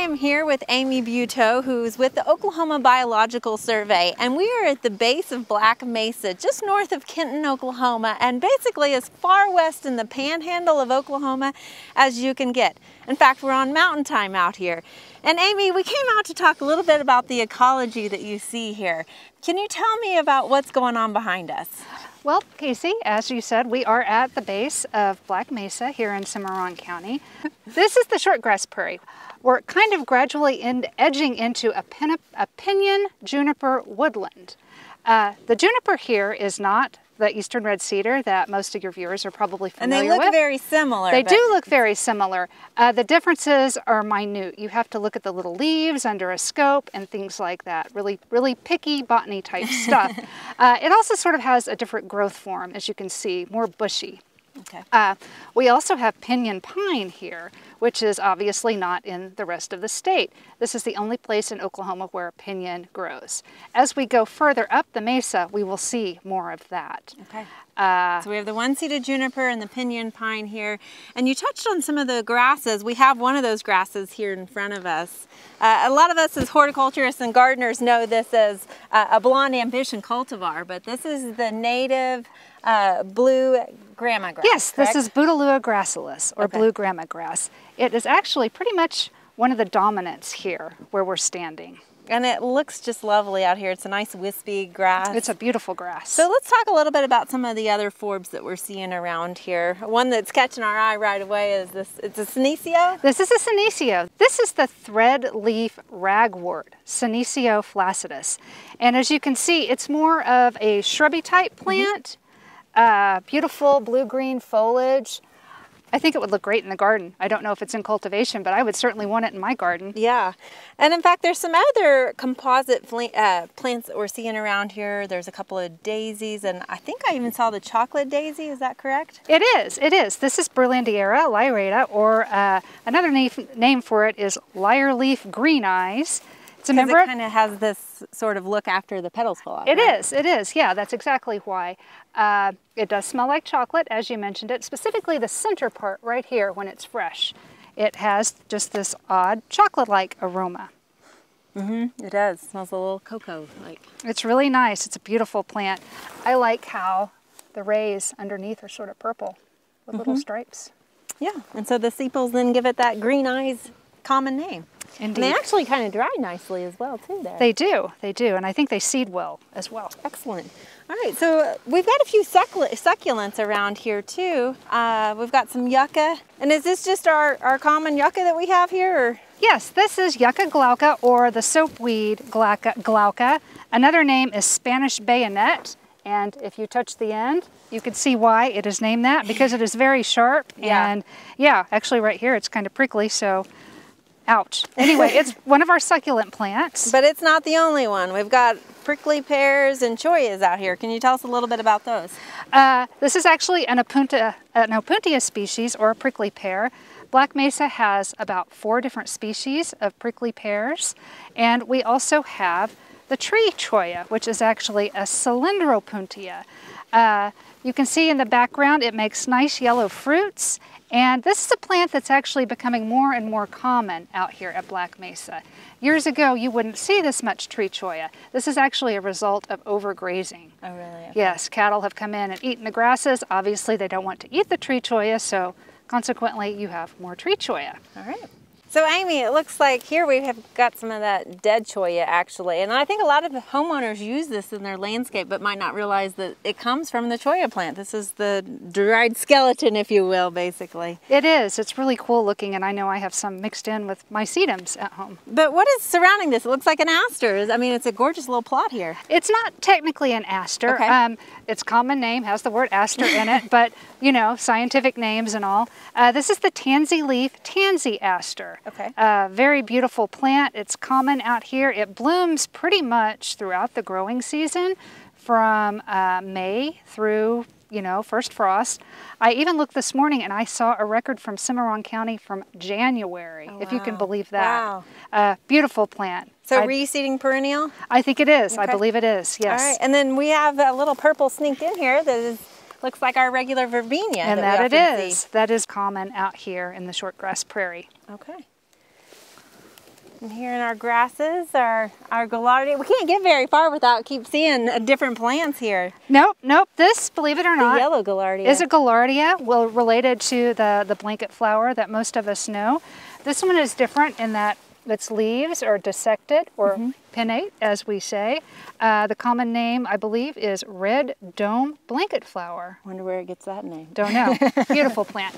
am here with Amy Buthod, who's with the Oklahoma Biological Survey, and we are at the base of Black Mesa, just north of Kenton, Oklahoma, and basically as far west in the panhandle of Oklahoma as you can get. In fact, we're on mountain time out here. And Amy, we came out to talk a little bit about the ecology that you see here. Can you tell me about what's going on behind us? Well, Casey, as you said, we are at the base of Black Mesa here in Cimarron County. this is the shortgrass prairie. We're kind of gradually in, edging into a, pen, a pinyon juniper woodland. Uh, the juniper here is not the eastern red cedar that most of your viewers are probably familiar with. And they look with. very similar. They do look very similar. Uh, the differences are minute. You have to look at the little leaves under a scope and things like that. Really, really picky botany type stuff. uh, it also sort of has a different growth form, as you can see, more bushy. Okay. Uh, we also have pinyon pine here, which is obviously not in the rest of the state. This is the only place in Oklahoma where pinyon grows. As we go further up the mesa, we will see more of that. Okay. Uh, so we have the one-seeded juniper and the pinyon pine here. And you touched on some of the grasses. We have one of those grasses here in front of us. Uh, a lot of us as horticulturists and gardeners know this as uh, a blonde ambition cultivar, but this is the native uh, blue grama grass. Yes, correct? this is Bouteloua gracilis or okay. blue grama grass. It is actually pretty much one of the dominants here where we're standing. And it looks just lovely out here. It's a nice wispy grass. It's a beautiful grass. So let's talk a little bit about some of the other forbs that we're seeing around here. One that's catching our eye right away is this, it's a senecio? This is a senecio. This is the thread leaf ragwort, Senecio flaccidus. And as you can see, it's more of a shrubby type plant. Mm -hmm uh, beautiful blue-green foliage. I think it would look great in the garden. I don't know if it's in cultivation, but I would certainly want it in my garden. Yeah. And in fact, there's some other composite uh, plants that we're seeing around here. There's a couple of daisies, and I think I even saw the chocolate daisy. Is that correct? It is. It is. This is Berlandiera lyrata, or uh, another name, name for it is lyre leaf green eyes. So remember it kind of has this sort of look after the petals fall off. It right? is. It is. Yeah, that's exactly why. Uh, it does smell like chocolate, as you mentioned it, specifically the center part right here when it's fresh. It has just this odd chocolate-like aroma. Mm-hmm. It does. It smells a little cocoa-like. It's really nice. It's a beautiful plant. I like how the rays underneath are sort of purple with mm -hmm. little mm-hmm. stripes. Yeah, and so the sepals then give it that green eyes common name. Indeed. And they actually kind of dry nicely as well too there. They do, they do, and I think they seed well as well. Excellent. All right, so we've got a few succulents around here too. Uh, we've got some yucca. And is this just our, our common yucca that we have here? Or? Yes, this is Yucca glauca or the soapweed glauca, glauca. Another name is Spanish bayonet. And if you touch the end, you can see why it is named that because it is very sharp. Yeah. And yeah, actually right here, it's kind of prickly. So Ouch. Anyway, it's one of our succulent plants. But it's not the only one. We've got prickly pears and chollas out here. Can you tell us a little bit about those? Uh, this is actually an Opuntia, an Opuntia species or a prickly pear. Black Mesa has about four different species of prickly pears. And we also have the tree cholla, which is actually a Cylindropuntia. Uh, you can see in the background it makes nice yellow fruits and this is a plant that's actually becoming more and more common out here at Black Mesa. Years ago, you wouldn't see this much tree cholla. This is actually a result of overgrazing. Oh, really? Okay. Yes, cattle have come in and eaten the grasses. Obviously, they don't want to eat the tree cholla so consequently, you have more tree cholla. All right. So Amy, it looks like here we have got some of that dead cholla actually. And I think a lot of homeowners use this in their landscape but might not realize that it comes from the cholla plant. This is the dried skeleton, if you will, basically. It is. It's really cool looking and I know I have some mixed in with my sedums at home. But what is surrounding this? It looks like an aster. I mean, it's a gorgeous little plot here. It's not technically an aster. Okay. Um, its common name has the word aster in it, but you know, scientific names and all. Uh, this is the tansy leaf tansy aster. Okay. Uh, very beautiful plant. It's common out here. It blooms pretty much throughout the growing season from uh, May through, you know, first frost. I even looked this morning and I saw a record from Cimarron County from January, oh, if wow. you can believe that. Wow. Uh, beautiful plant. So reseeding perennial? I think it is. Okay. I believe it is, yes. All right, and then we have a little purple sneaked in here that is looks like our regular verbena. And that, that it is. See. That is common out here in the shortgrass prairie. Okay. And here in our grasses, our, our gaillardia. We can't get very far without keep seeing different plants here. Nope, nope. This, believe it or The not, yellow gaillardia. is a gaillardia, well, related to the, the blanket flower that most of us know. This one is different in that its leaves are dissected or pinnate, as we say. Uh, the common name, I believe, is red dome blanket flower. Wonder where it gets that name. Don't know. Beautiful plant.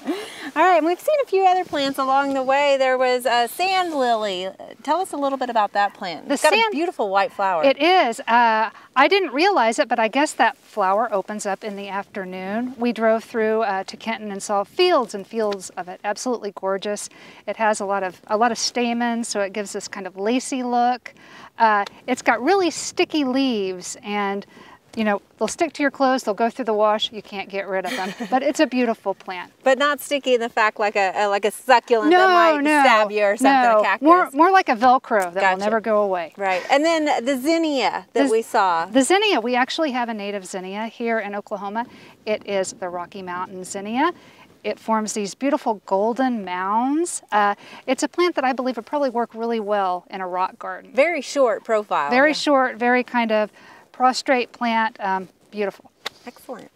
All right, and we've seen a few other plants along the way. There was a sand lily. Tell us a little bit about that plant. The it's got a beautiful white flower. It is. Uh, I didn't realize it, but I guess that flower opens up in the afternoon. We drove through uh, to Kenton and saw fields and fields of it. Absolutely gorgeous. It has a lot of a lot of stamens, so it gives this kind of lacy look. Uh, it's got really sticky leaves and. You know, they'll stick to your clothes, they'll go through the wash, you can't get rid of them. But it's a beautiful plant. but not sticky in the fact like a, a like a succulent that might stab you or something. no. A cactus. More, more like a Velcro that Gotcha. will never go away. Right, and then the zinnia that The- we saw. The zinnia, we actually have a native zinnia here in Oklahoma. It is the Rocky Mountain zinnia. It forms these beautiful golden mounds. Uh, it's a plant that I believe would probably work really well in a rock garden. Very short profile. Very Yeah. short, very kind of prostrate plant, um, beautiful. Excellent.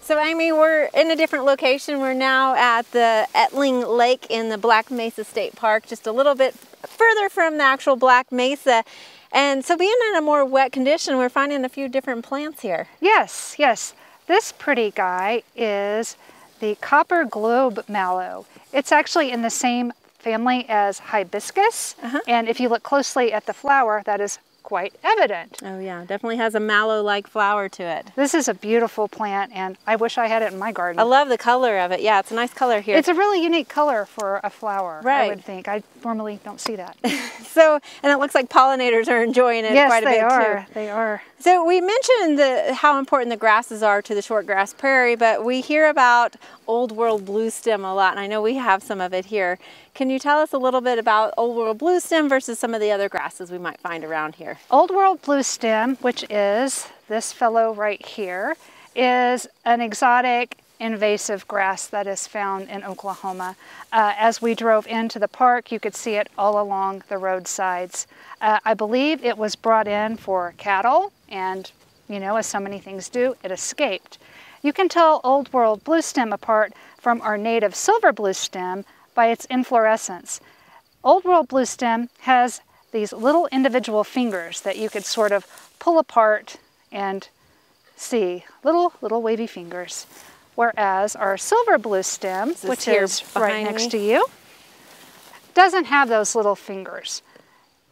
So Amy, we're in a different location. We're now at the Etling Lake in the Black Mesa State Park, just a little bit further from the actual Black Mesa. And so being in a more wet condition, we're finding a few different plants here. Yes, yes. This pretty guy is the copper globe mallow. It's actually in the same family as hibiscus. Uh-huh. And if you look closely at the flower, that is quite evident. Oh yeah, definitely has a mallow-like flower to it. This is a beautiful plant, and I wish I had it in my garden. I love the color of it. Yeah, it's a nice color here. It's a really unique color for a flower, right. I would think. I normally don't see that. so, and it looks like pollinators are enjoying it yes, quite a they bit are. too. They are. So we mentioned the, how important the grasses are to the short grass prairie, but we hear about old world blue stem a lot, and I know we have some of it here. Can you tell us a little bit about old world blue stem versus some of the other grasses we might find around here? Old World Blue Stem, which is this fellow right here, is an exotic invasive grass that is found in Oklahoma. Uh, as we drove into the park, you could see it all along the roadsides. Uh, I believe it was brought in for cattle, and you know, as so many things do, it escaped. You can tell Old World Blue Stem apart from our native silver blue stem by its inflorescence. Old World Blue Stem has these little individual fingers that you could sort of pull apart and see. Little, little wavy fingers. Whereas our silver blue stem, this which is right next me? to you, doesn't have those little fingers.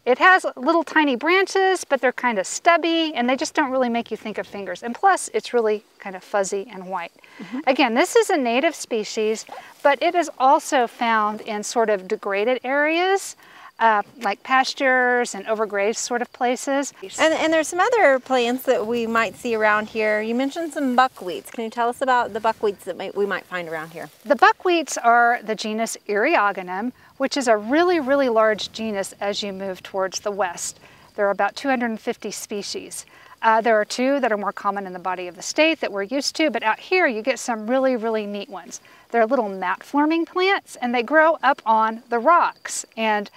It has little tiny branches, but they're kind of stubby and they just don't really make you think of fingers. And plus, it's really kind of fuzzy and white. Mm-hmm. Again, this is a native species, but it is also found in sort of degraded areas, uh, like pastures and overgrazed sort of places. And, and there's some other plants that we might see around here. You mentioned some buckwheats. Can you tell us about the buckwheats that might, we might find around here? The buckwheats are the genus Eriogonum, which is a really, really large genus as you move towards the west. There are about 250 species. Uh, there are two that are more common in the body of the state that we're used to, but out here you get some really, really neat ones. They're little mat forming plants and they grow up on the rocks. And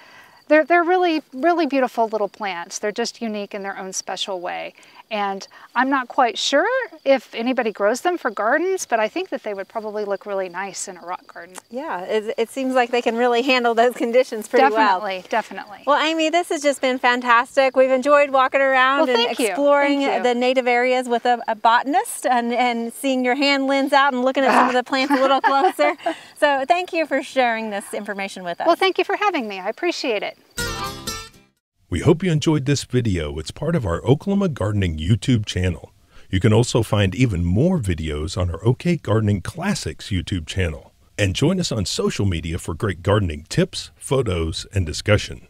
they're, they're really, really beautiful little plants. They're just unique in their own special way. And I'm not quite sure if anybody grows them for gardens, but I think that they would probably look really nice in a rock garden. Yeah, it, it seems like they can really handle those conditions pretty well. definitely, definitely. Well, Amy, this has just been fantastic. We've enjoyed walking around Well, and exploring the native areas with a, a botanist and, and seeing your hand lens out and looking at some of the plants a little closer. So thank you for sharing this information with us. Well, thank you for having me. I appreciate it. We hope you enjoyed this video. It's part of our Oklahoma Gardening YouTube channel. You can also find even more videos on our OK Gardening Classics YouTube channel. And join us on social media for great gardening tips, photos, and discussion.